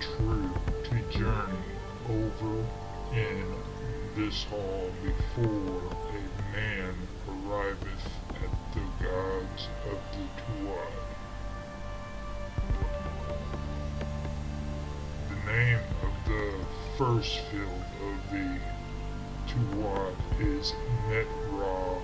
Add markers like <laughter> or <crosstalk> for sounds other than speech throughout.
Atru to journey over in this hall before a man arriveth at the gods of the Tuat. The name of the first field of the Tuat is Netra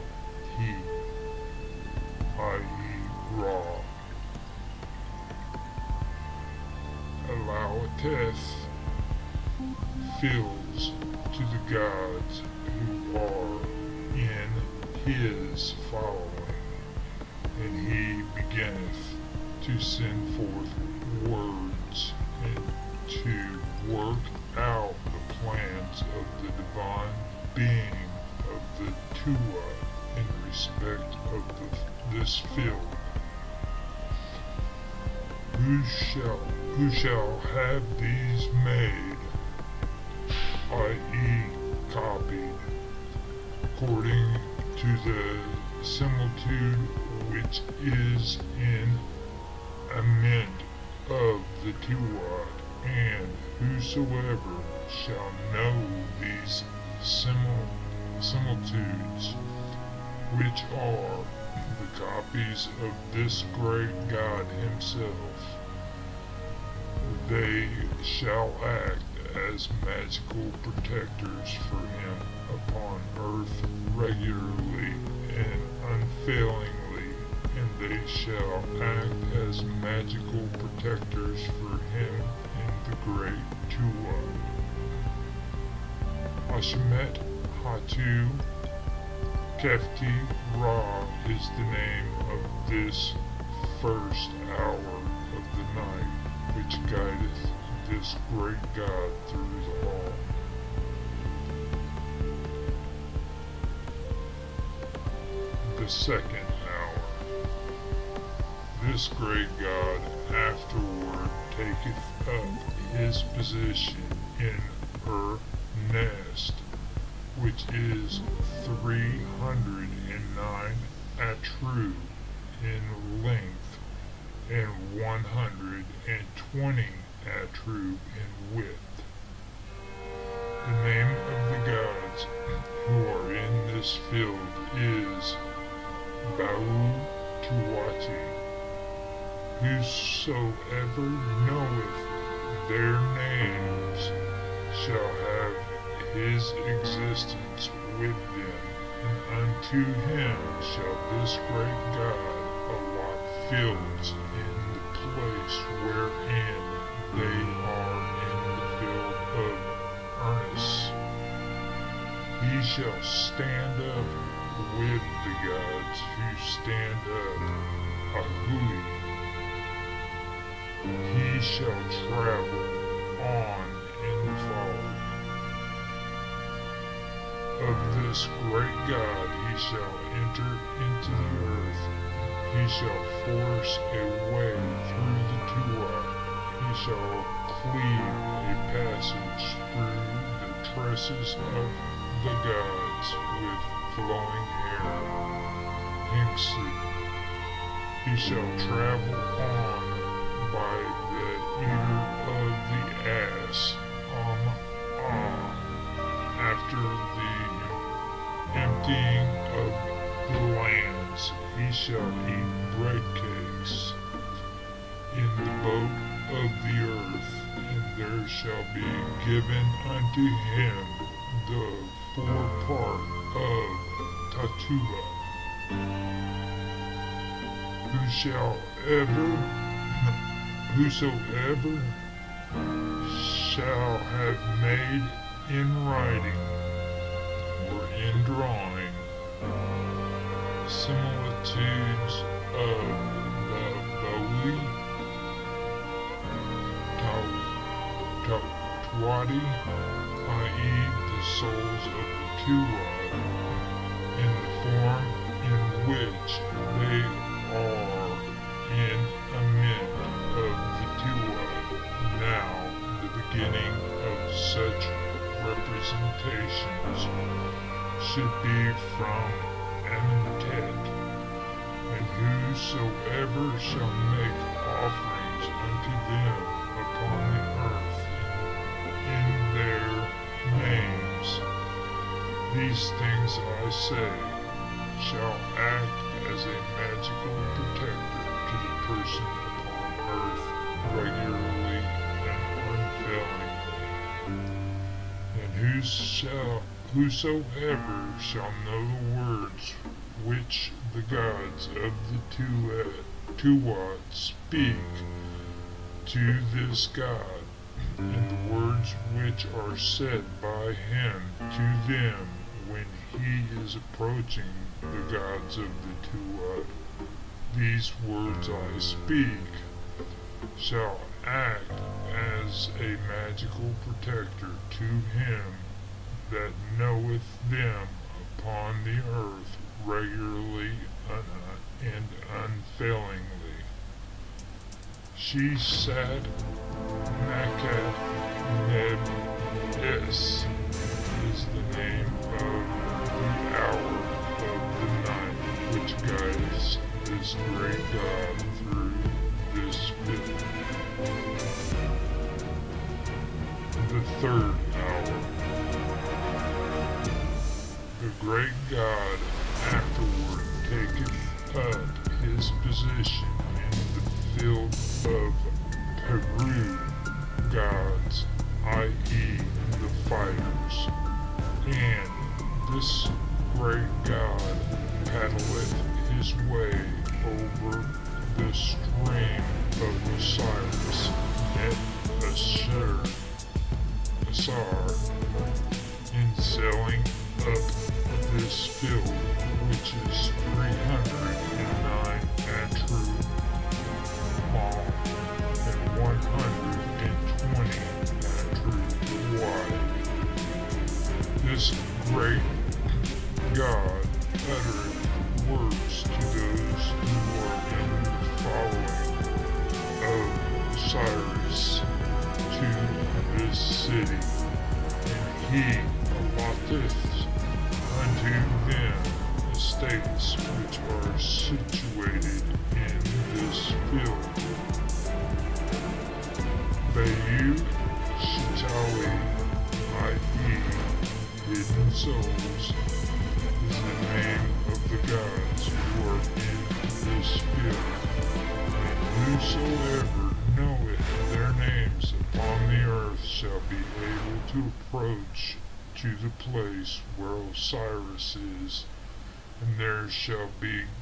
fields to the gods who are in his following, and he beginneth to send forth words and to work out the plans of the divine being of the Tua in respect of the, this field. Who shall who shall have these made i.e. copied, according to the similitude which is in Ament of the Tuat, and whosoever shall know these simil similitudes, which are the copies of this great God himself, they shall act as magical protectors for him upon earth regularly and unfailingly, and they shall act as magical protectors for him in the great Tua. Hashemet Hatu Kefti Ra is the name of this first hour of the night, which guideth this great God through the hall. The second hour. This great God afterward taketh up his position in her nest, which is three hundred and nine atru in length and one hundred and twenty atru in width. The name of the gods who are in this field is Bau Tuati. Whosoever knoweth their names shall have his existence with them, and unto him shall this great God allot fields in the place wherein they are in the field of earnest. He shall stand up with the gods who stand up, Ahui. He shall travel on in the fall. Of this great God he shall enter into the earth. He shall force a way through the Tuat shall cleave a passage through the tresses of the gods with flowing hair. Hinksy. He shall travel on by the ear of the ass, um, ah, after the emptying of the lands. He shall eat bread cakes in the boat of the earth, and there shall be given unto him the fore part of Tatuba. Who shall ever, <laughs> whosoever shall have made in writing or in drawing similitudes of the Bau, Tuati, i.e. the souls of the Tuat, in the form in which they are in a mint of the Tuat. Now, the beginning of such representations should be from Amentet, and whosoever shall make offerings say, shall act as a magical protector to the person upon earth regularly and unfailingly. And who shall Whosoever shall know the words which the gods of the Tuat speak to this God, and the words which are said by him to them when he is approaching the gods of the Tuat, these words I speak, shall act as a magical protector to him that knoweth them upon the earth regularly and unfailingly. She said, Nakat Neb is this great God through this. The third hour the great God afterward taketh up his position in the field of Peru gods, i.e. the fighters, and this great God paddleth his way over the stream of Osiris, net Asher, Asar, in selling up this field, which is 309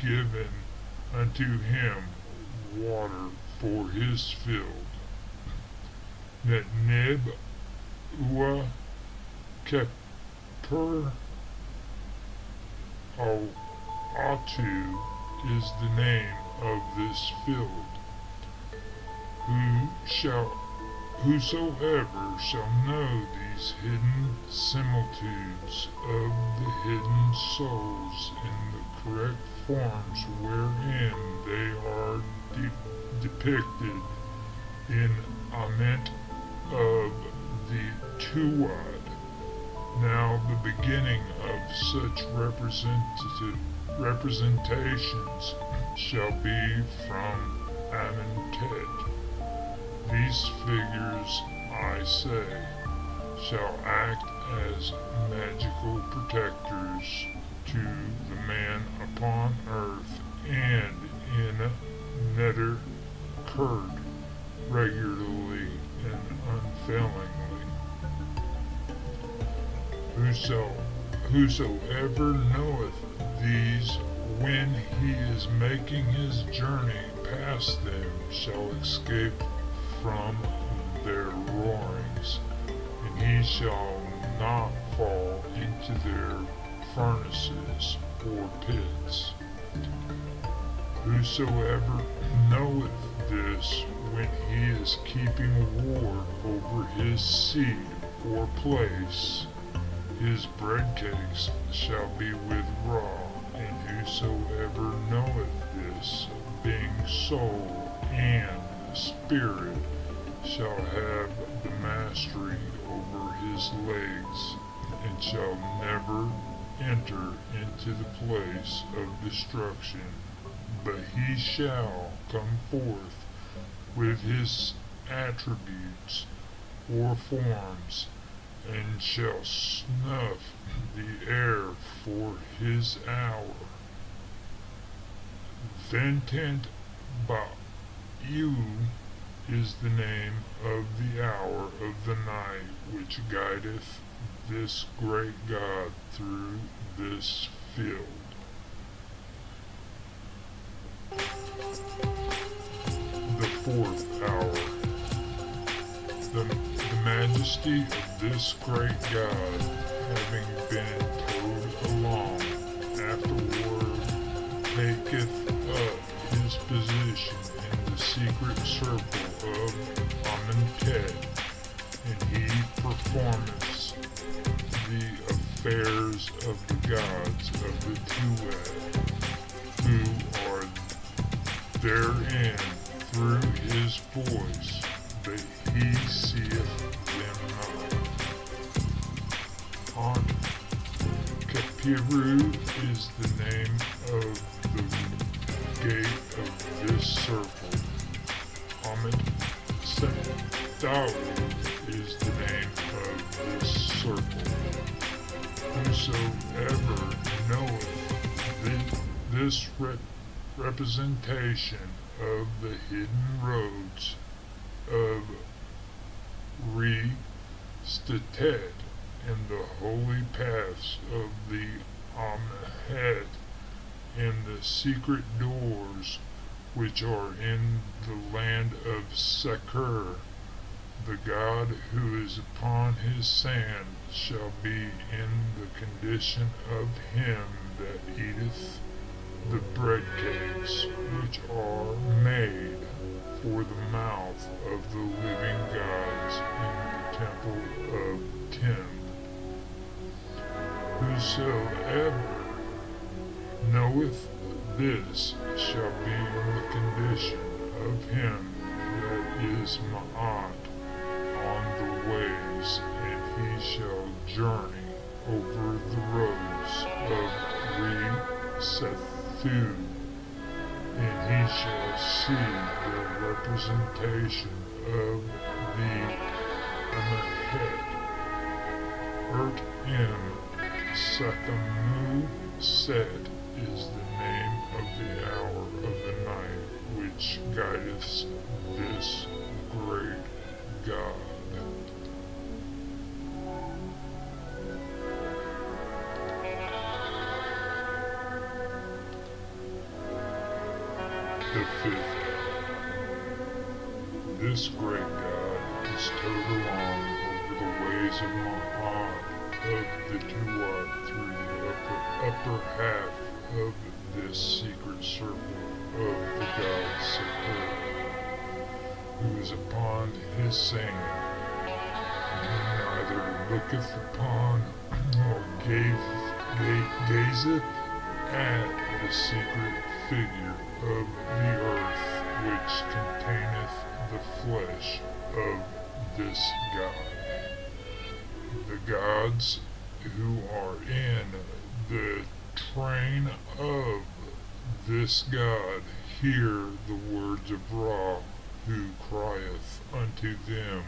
given unto him water for his field. That Neb Ua Keper Atu is the name of this field. Who shall whosoever shall know these hidden similitudes of the hidden souls in the correct forms wherein they are de depicted in Ament of the Tuat. Now the beginning of such representative representations shall be from Amentet. These figures, I say, shall act as magical protectors to the man upon earth and in Nether Kurt regularly and unfailingly. Whoso, Whosoever knoweth these when he is making his journey past them shall escape from their roarings, and he shall not fall into their furnaces or pits. Whosoever knoweth this when he is keeping ward over his seed or place, his bread cakes shall be with raw, and whosoever knoweth this, being soul and spirit, shall have the mastery over his legs, and shall never enter into the place of destruction, but he shall come forth with his attributes or forms, and shall snuff the air for his hour. Ventent Ba'u is the name of the hour of the night which guideth this great God through this field. The fourth hour. The, the majesty of this great God having been towed along afterward taketh up his position secret circle of Amentet, and he performeth the affairs of the gods of the Tuat, who are therein through his voice, but he seeth them not. On Kapiru is the name of the gate of this circle. Amet Septau is the name of this circle. Whosoever knoweth thi- this rep- representation of the hidden roads of Re Statet and the holy paths of the Amhet and the secret doors which are in the land of Sekur. The God who is upon his sand shall be in the condition of him that eateth the bread cakes which are made for the mouth of the living gods in the temple of Tim. Whosoever knoweth this shall be the condition of him that is Ma'at on the ways, and he shall journey over the roads of Re Sethu, and he shall see the representation of the Amahet. Ert M. Sakamu Set is the the hour of the night which guideth this great God. The fifth This great God is towed along over the ways of Ma'at of the Tuat through the upper, upper half of this secret circle of the god Sephir, who is upon his and neither looketh upon nor gave, ga- gazeth at the secret figure of the earth which containeth the flesh of this God. The gods who are in the train of this God hear the words of Ra, who crieth unto them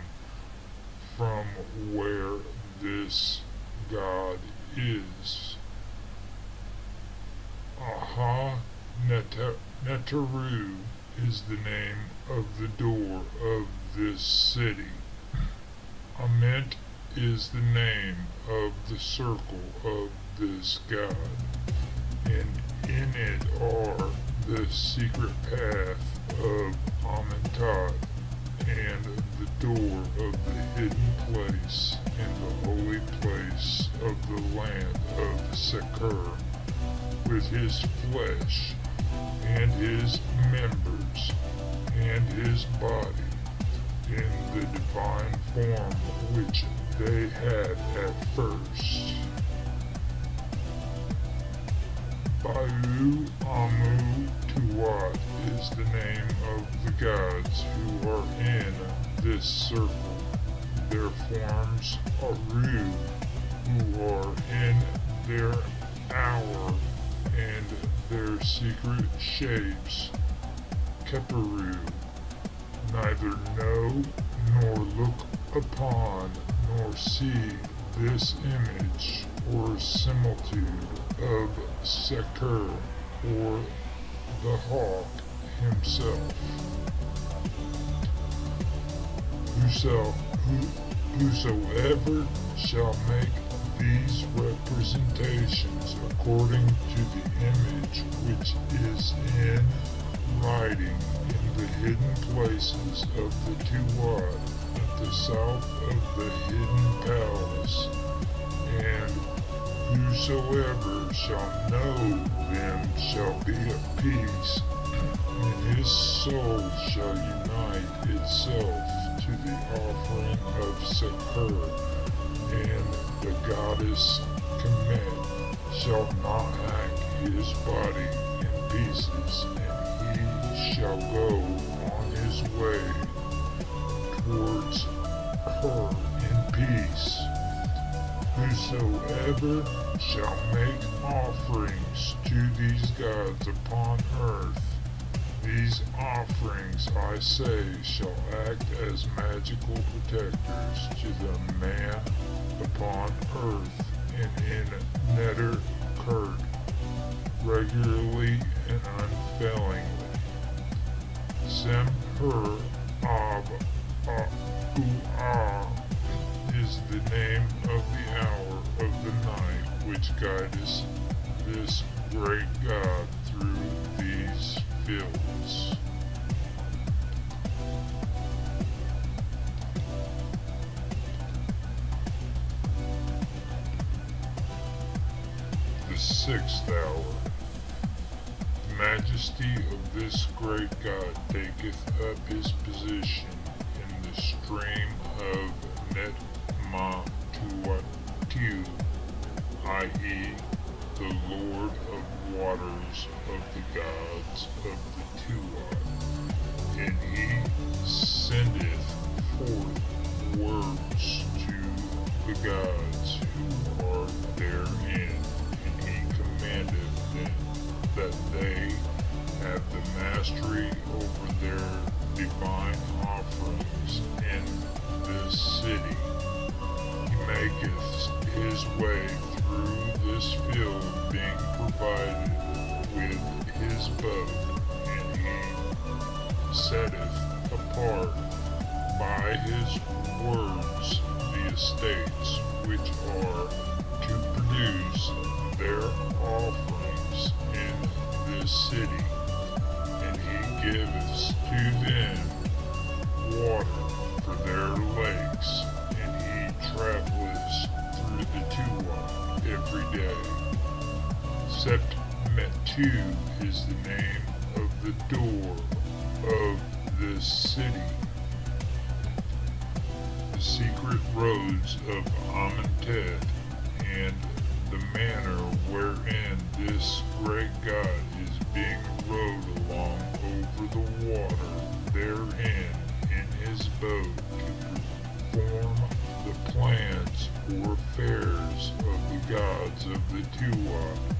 from where this God is. Aha Neta- Netaru is the name of the door of this city. Ament is the name of the circle of this God, and in it are the secret path of Amentet and the door of the hidden place and the holy place of the land of Sekur, with his flesh and his members and his body in the divine form which they had at first. Ba'u Amu Tuat is the name of the gods who are in this circle. Their forms are Ru, who are in their hour, and their secret shapes, Keperu, neither know nor look upon nor see this image or similitude of Sekur or the hawk himself. Whoso, who, whosoever shall make these representations according to the image which is in writing in the hidden places of the Tuat at the south of the hidden palace, and whosoever shall know them shall be at peace, and his soul shall unite itself to the offering of Sekur, and the goddess Kemet shall not hack his body in pieces, and he shall go on his way towards her in peace. Whosoever shall make offerings to these gods upon earth, these offerings, I say, shall act as magical protectors to the man upon earth and in Netter Kurt, regularly and unfailingly. Sem Her Ab Ua ah. is the name of the hour of the night which guides this great God through these fields. The sixth hour. The majesty of this great God taketh up his position stream of Netmatuatu, i.e., the Lord of waters of the gods of the Tuat, and he sendeth forth words to the gods who are therein, and he commandeth them that they have the mastery over their divine offerings in this city. He maketh his way through this field being provided with his boat, and he setteth apart by his words the estates which are to produce their offerings in this city, and he giveth to them Sept Metu is the name of the door of this city. The secret roads of Amentet and the manner wherein this great God is being rowed along over the water therein in his boat to perform the plans or affairs of the gods of the Tuat,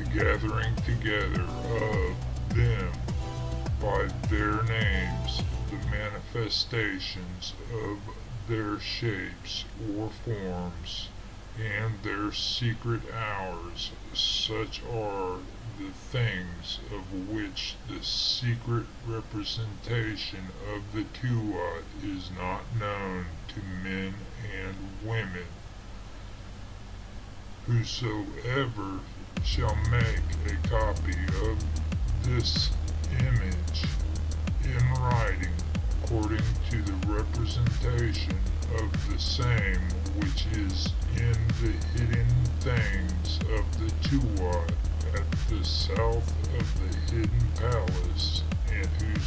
the gathering together of them by their names, the manifestations of their shapes or forms, and their secret hours. Such are the things of which the secret representation of the Tuat is not known to men and women. Whosoever shall make a copy of this image in writing according to the representation of the same which is in the hidden things of the Tuat at the south of the hidden palace, and whosoever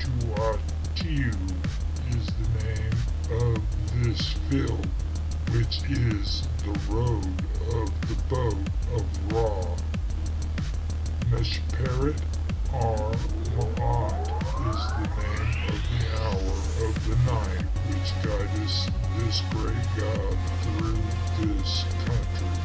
Tuatiu is the name of this field, which is the road of the boat of Ra. Meshperet Ar Ma'at is the name of the hour of the night which guideth this great God through this country.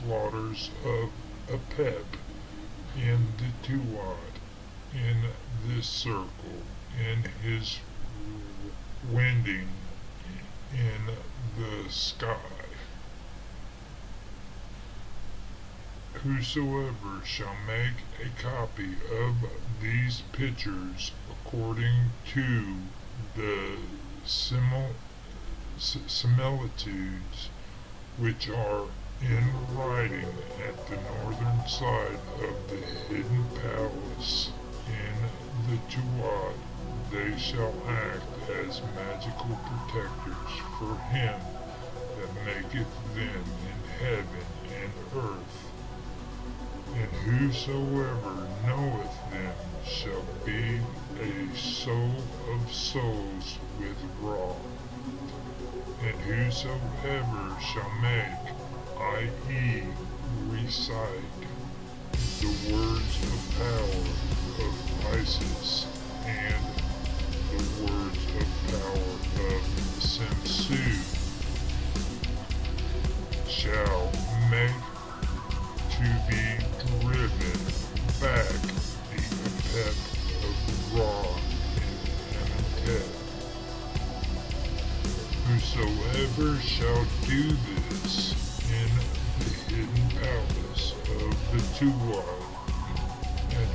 Slaughters of Apep in the Tuat in this circle in his winding in the sky. Whosoever shall make a copy of these pictures according to the simil- similitudes which are in writing at the northern side of the hidden palace in the Tuat, they shall act as magical protectors for him that maketh them in heaven and earth. And whosoever knoweth them shall be a soul of souls with Ra. And whosoever shall make i.e., recite the words of power of Isis and the words of power of Semsu shall make to be driven back the effect of Ra and Amentet. Whosoever shall do this hidden of the two Tuat, and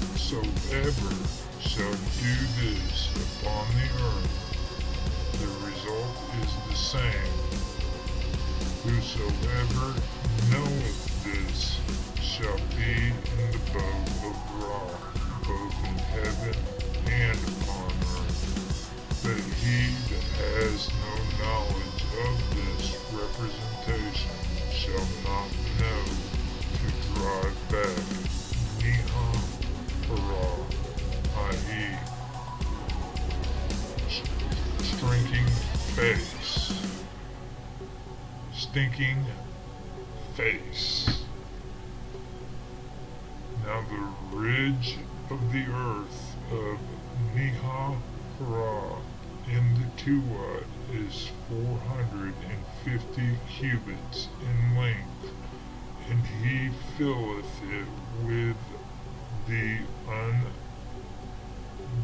whosoever shall do this upon the earth, the result is the same. Whosoever knoweth this shall be in the boat of Ra, both in heaven and upon earth. But he that has no knowledge of this representation shall not know to drive back Niham Hara, i.e., stinking face. Stinking face. Now the ridge of the earth of Niha Hara in the Tuat is 450 cubits in length, and he filleth it with the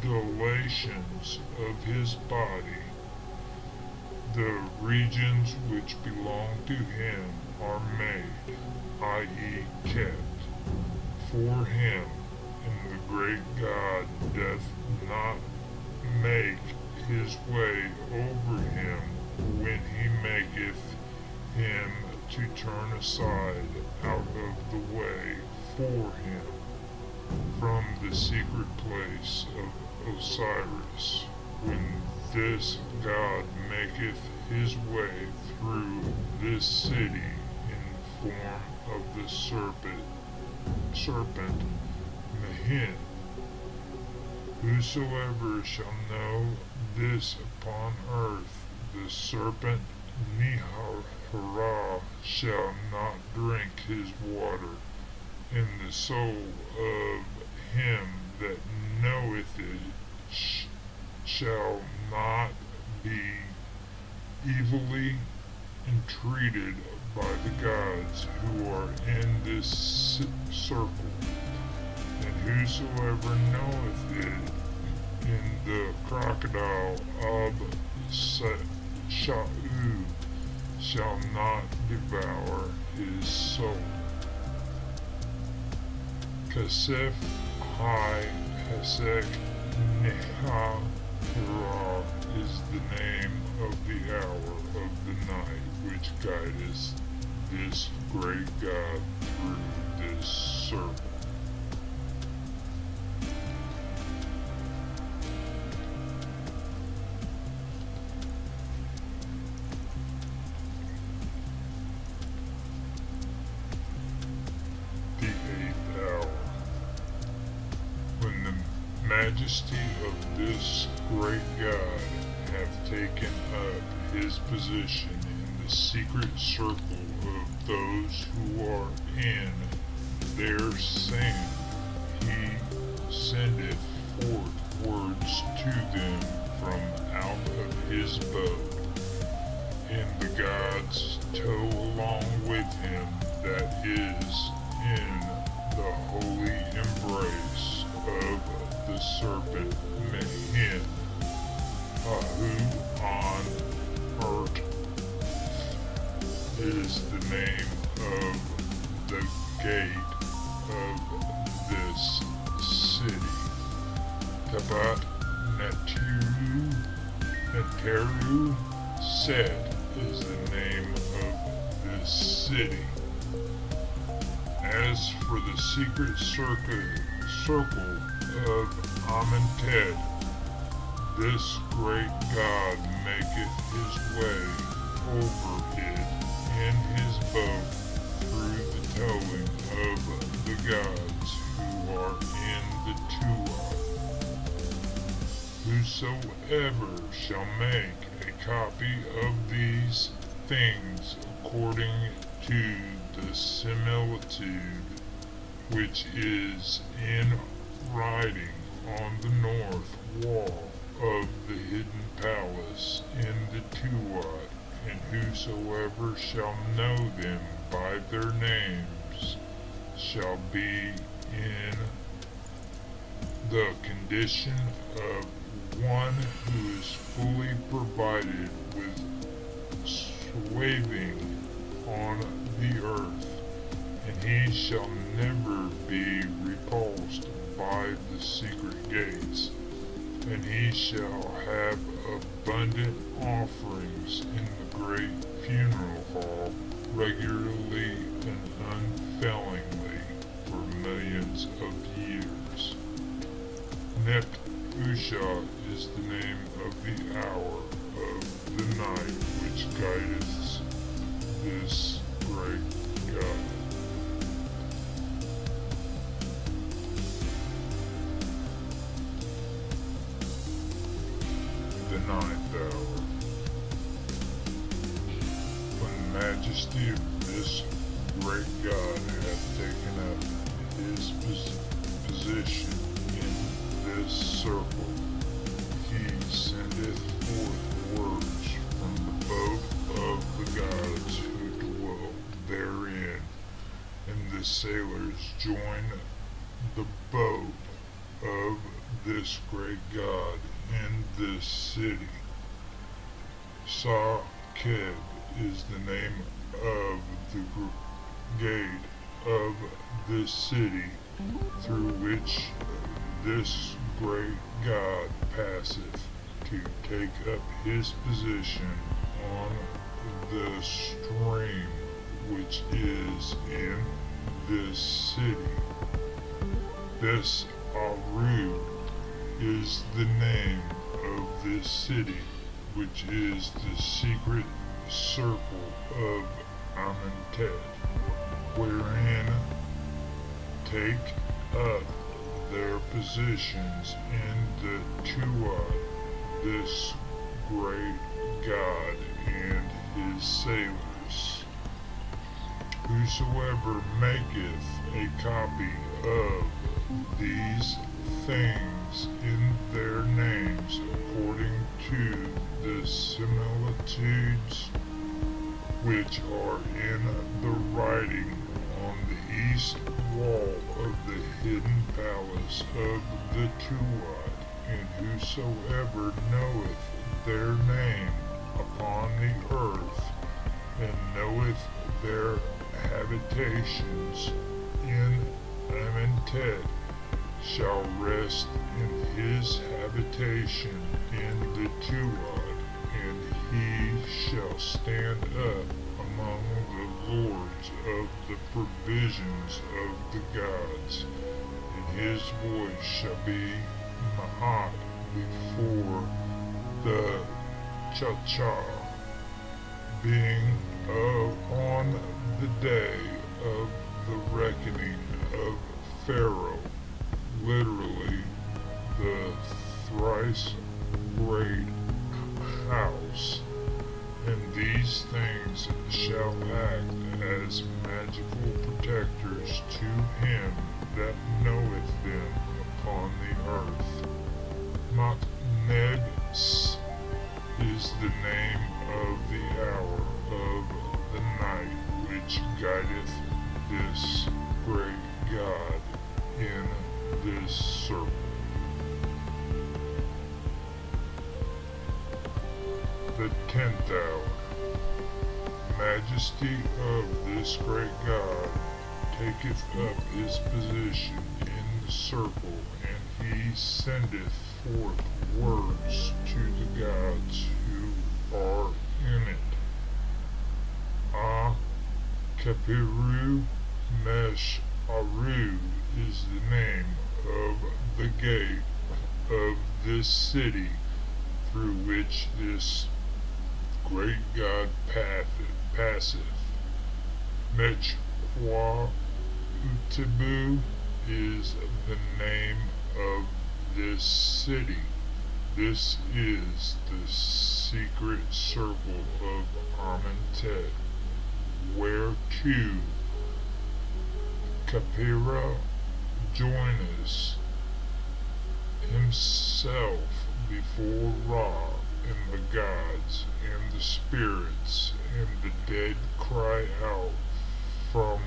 undulations of his body. The regions which belong to him are made, i.e., kept, for him, and the great God doth not make his way over him when he maketh him to turn aside out of the way for him from the secret place of Osiris, when this God maketh his way through this city in the form of the serpent, serpent Mehen. Whosoever shall know this upon earth, the serpent Nihara shall not drink his water, and the soul of him that knoweth it sh- shall not be evilly entreated by the gods who are in this circle. Whosoever knoweth it in the crocodile of Sha'u shall not devour his soul. Kasef Hai Hesek Neha is the name of the hour of the night which guideth this great God through this circle. Majesty of this great God have taken up his position in the secret circle of those who are in their sin. he sendeth forth words to them from out of his bow and the gods tow along with him that is in the holy embrace of the serpent man. Uh, who on earth is the name of the gate of this city? Tabat Neteru, Neteru said is the name of this city. As for the secret circle of Amentet, this great God maketh his way over it in his boat through the towing of the gods who are in the Tuat. Whosoever shall make a copy of these things according to the similitude which is in writing on the north wall of the hidden palace in the Tuat, and whosoever shall know them by their names shall be in the condition of one who is fully provided with swathing on the earth, and he shall never be repulsed by the secret gates, and he shall have abundant offerings in the great funeral hall regularly and unfailingly for millions of years. Nephusha is the name of the hour of the night which guideth this great God. Ninth hour. When the majesty of this great God hath taken up his pos- position in this circle, he sendeth forth words from the boat of the gods who dwell therein, and the sailors join the boat of this great God in this city. Sakeb is the name of the gate of this city through which this great God passeth to take up his position on the stream which is in this city. This Arud is the name of this city, which is the secret circle of Amentet, wherein take up their positions in the Tuat, this great God and his sailors. Whosoever maketh a copy of these things in their names according to the similitudes which are in the writing on the east wall of the hidden palace of the Tuat, and whosoever knoweth their name upon the earth, and knoweth their habitations in Amentet, shall rest in his habitation in the Tuat, and he shall stand up among the lords of the provisions of the gods, and his voice shall be Ma'at before the Cha-Cha, being of on the day of the reckoning of Pharaoh, literally the thrice great house, and these things shall act as magical protectors to him that knoweth them upon the earth. Tenth hour. Majesty of this great God taketh up his position in the circle, and he sendeth forth words to the gods who are in it. Ah, Kapiru Mesh Aru is the name of the gate of this city through which this great God passeth. Mechwa Utibu is the name of this city. This is the secret circle of Amentet, whereto Khepera joineth himself before Ra and the gods the spirits and the dead cry out from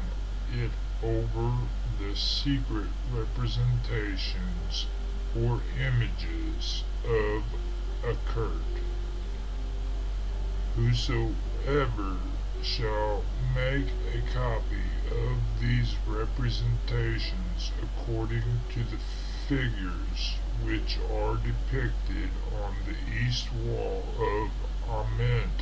it over the secret representations or images of a Kurt. Whosoever shall make a copy of these representations according to the figures which are depicted on the east wall of Ament,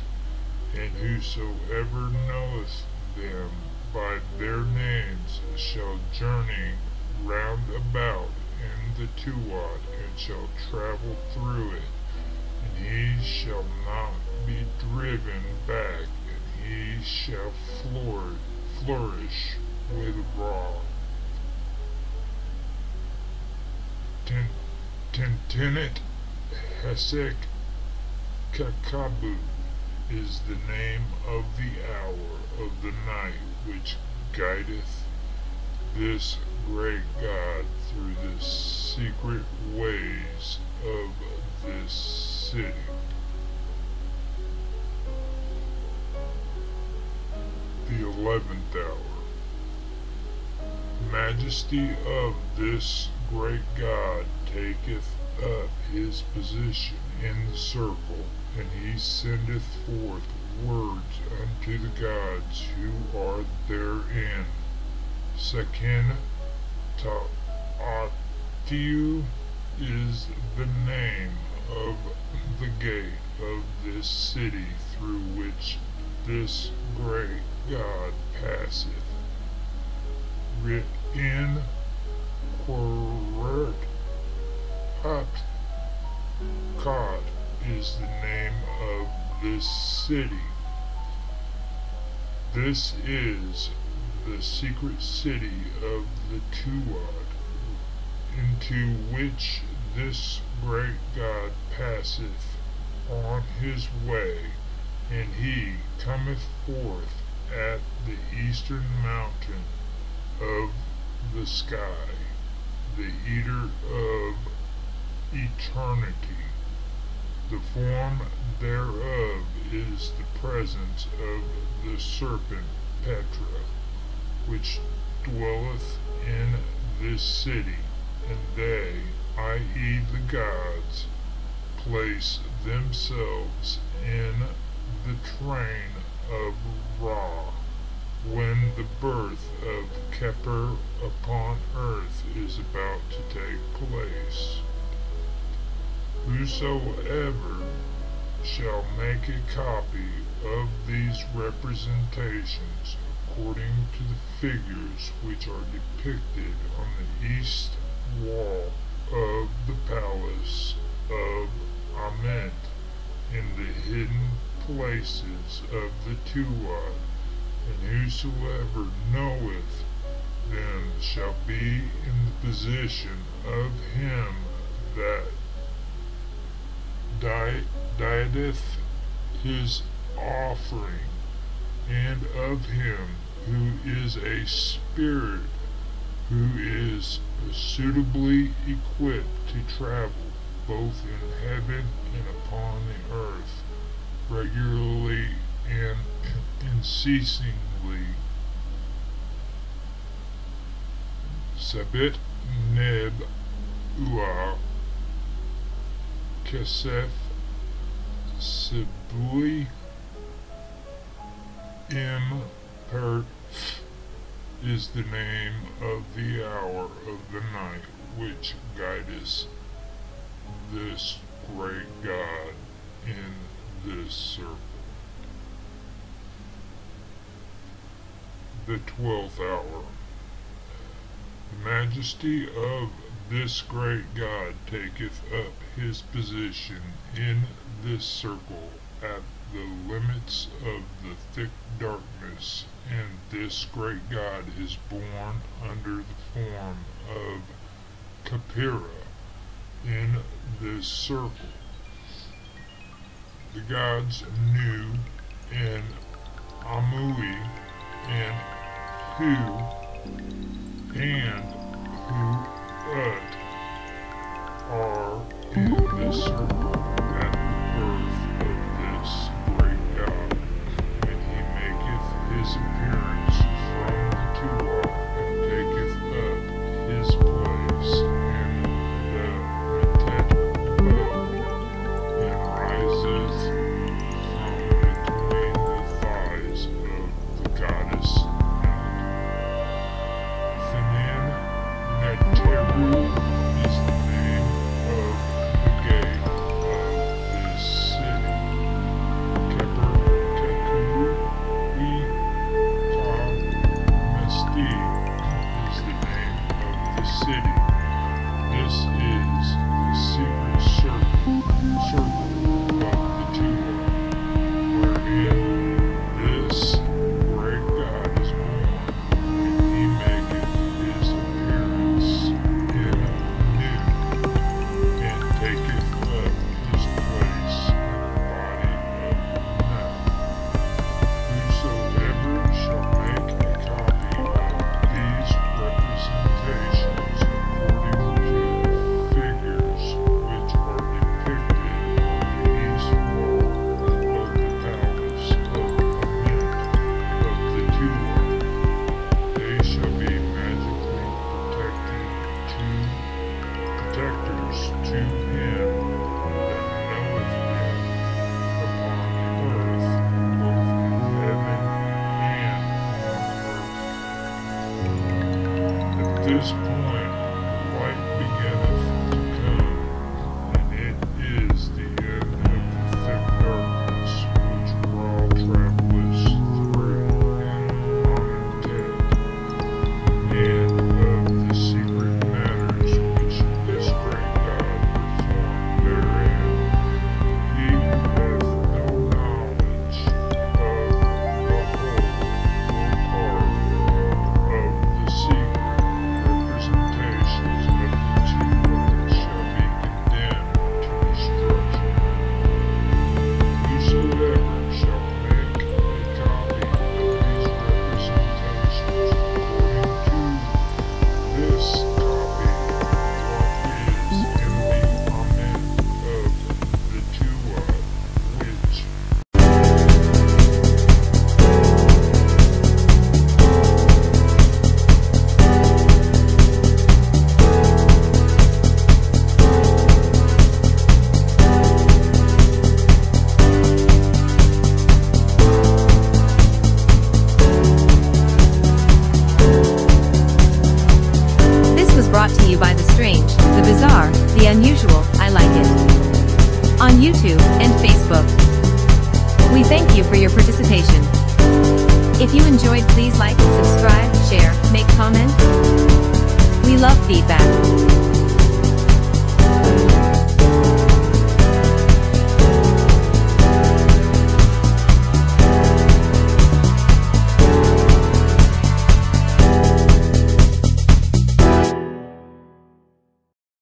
and whosoever knoweth them by their names shall journey round about in the Tuat, and shall travel through it, and he shall not be driven back, and he shall flourish with Ra. Tentenet Hesek Kakabu is the name of the hour of the night which guideth this great God through the secret ways of this city. The eleventh hour. Majesty of this great God taketh up his position in the circle, and he sendeth forth words unto the gods who are therein. Sakin Ta'atiu is the name of the gate of this city through which this great God passeth. In Queret Kat is the name of this city. This is the secret city of the Tuat, into which this great God passeth on his way, and he cometh forth at the eastern mountain of the sky, the eater of eternity. The form thereof is the presence of the serpent Petra, which dwelleth in this city, and they, i.e., the gods, place themselves in the train of Ra, when the birth of Keper upon earth is about to take place. Whosoever shall make a copy of these representations according to the figures which are depicted on the east wall of the palace of Ament in the hidden places of the Tuat, and whosoever knoweth them shall be in the position of him that dieteth his offering, and of him who is a spirit who is suitably equipped to travel both in heaven and upon the earth, regularly and unceasingly. Sabit Neb Ua Kasef Sibui M. Perf is the name of the hour of the night which guideth this great God in this circle. The twelfth hour. The majesty of this great God taketh up his position in this circle at the limits of the thick darkness, and this great God is born under the form of Khepera in this circle. The gods Nu and Amui and Hu and Hu at the birth of this great God, and he maketh his This is the secret circle. circle.